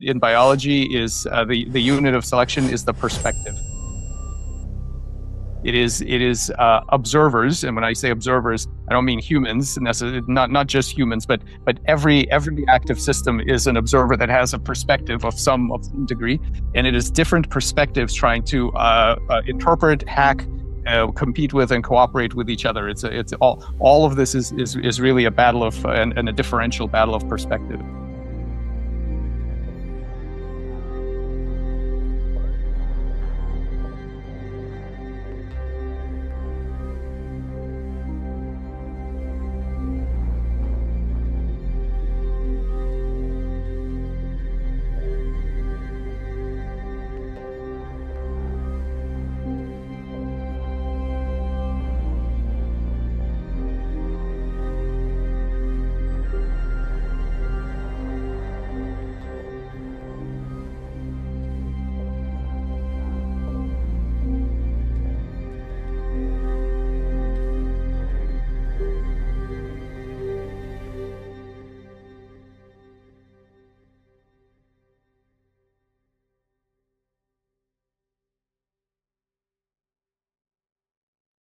in biology is uh, the the unit of selection is the perspective. It is it is uh, observers, and when I say observers, I don't mean humans necessarily, not not just humans, but but every every active system is an observer that has a perspective of some of some degree, and it is different perspectives trying to uh, uh, interpret, hack, uh, compete with and cooperate with each other. It's a, it's all all of this is is, is really a battle of and, and a differential battle of perspective.